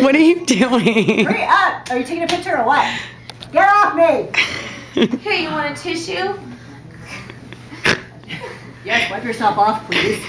What are you doing? Hurry up! Are you taking a picture or what? Get off me! Hey, you want a tissue? Yes, wipe yourself off, please.